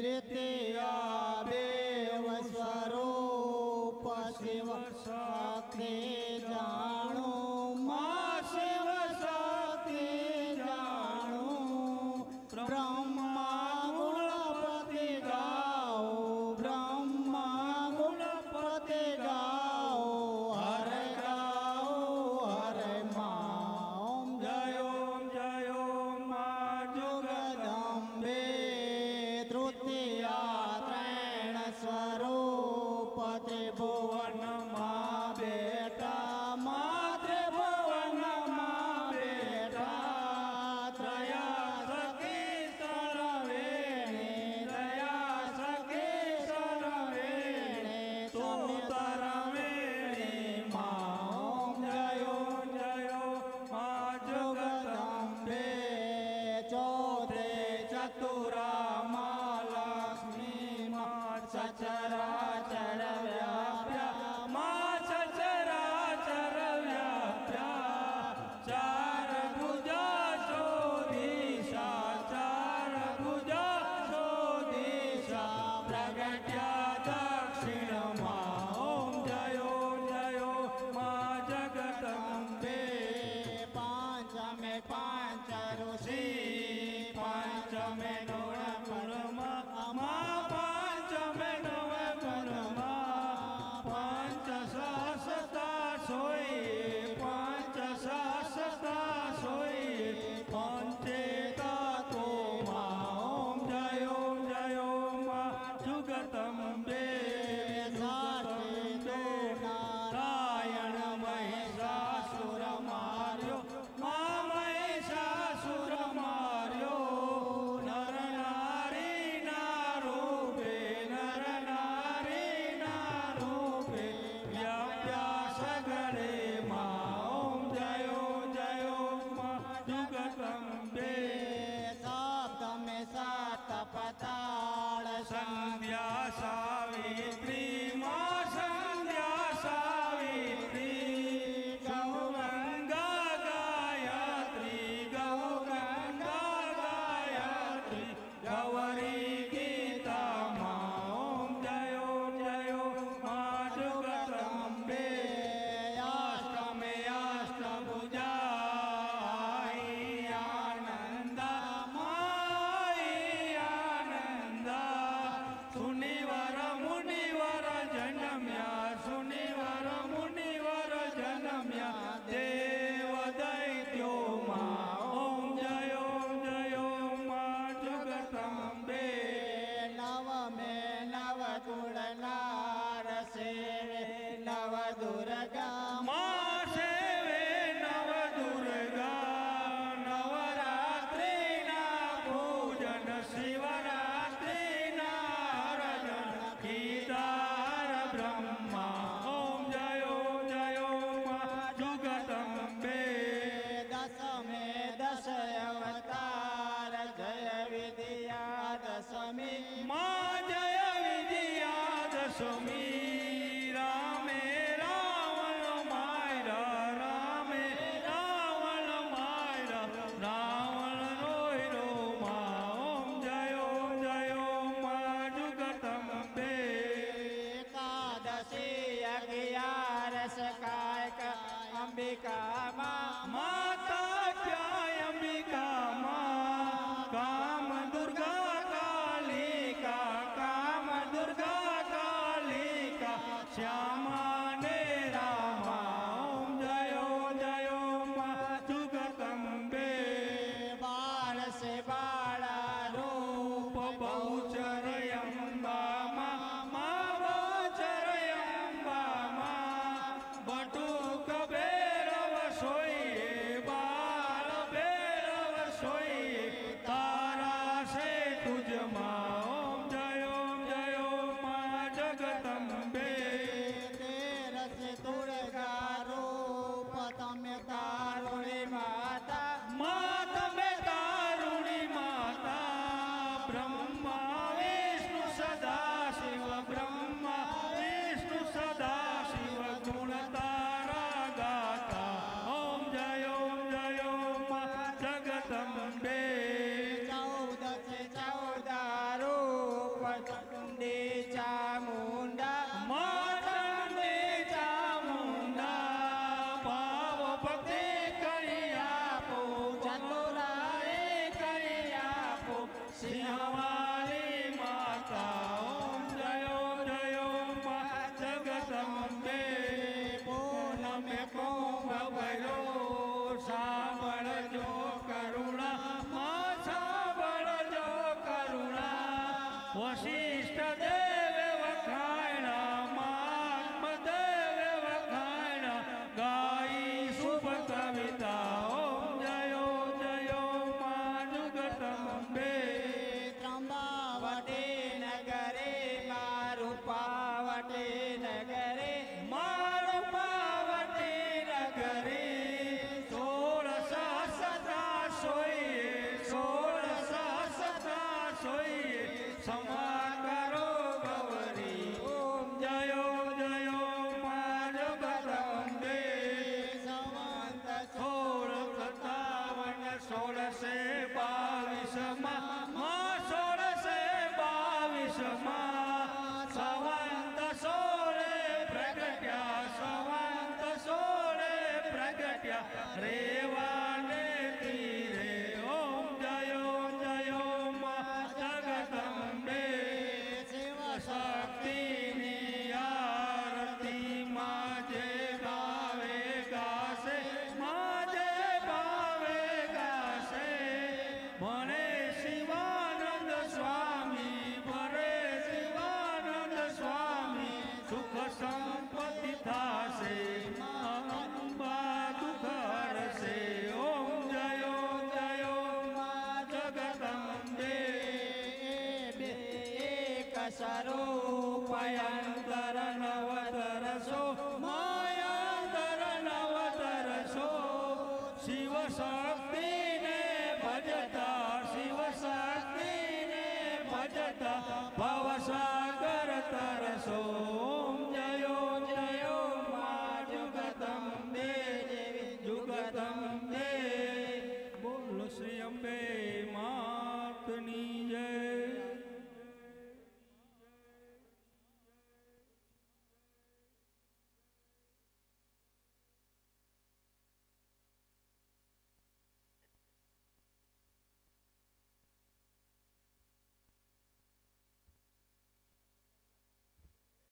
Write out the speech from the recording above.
कृतया वेव सरोपशिवस Chara समय તારો પયન તરણ